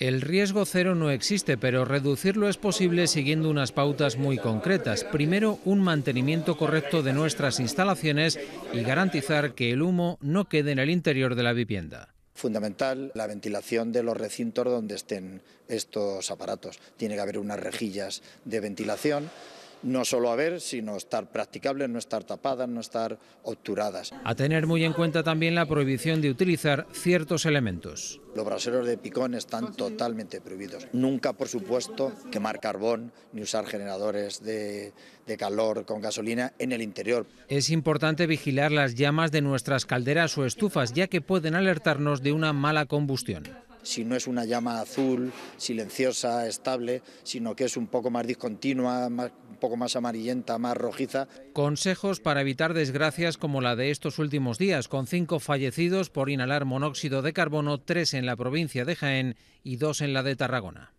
El riesgo cero no existe, pero reducirlo es posible siguiendo unas pautas muy concretas. Primero, un mantenimiento correcto de nuestras instalaciones y garantizar que el humo no quede en el interior de la vivienda. Fundamental la ventilación de los recintos donde estén estos aparatos. Tiene que haber unas rejillas de ventilación no solo a ver, sino estar practicables, no estar tapadas, no estar obturadas. A tener muy en cuenta también la prohibición de utilizar ciertos elementos. Los braseros de picón están totalmente prohibidos. Nunca, por supuesto, quemar carbón ni usar generadores de, de calor con gasolina en el interior. Es importante vigilar las llamas de nuestras calderas o estufas, ya que pueden alertarnos de una mala combustión si no es una llama azul, silenciosa, estable, sino que es un poco más discontinua, un poco más amarillenta, más rojiza. Consejos para evitar desgracias como la de estos últimos días, con cinco fallecidos por inhalar monóxido de carbono, tres en la provincia de Jaén y dos en la de Tarragona.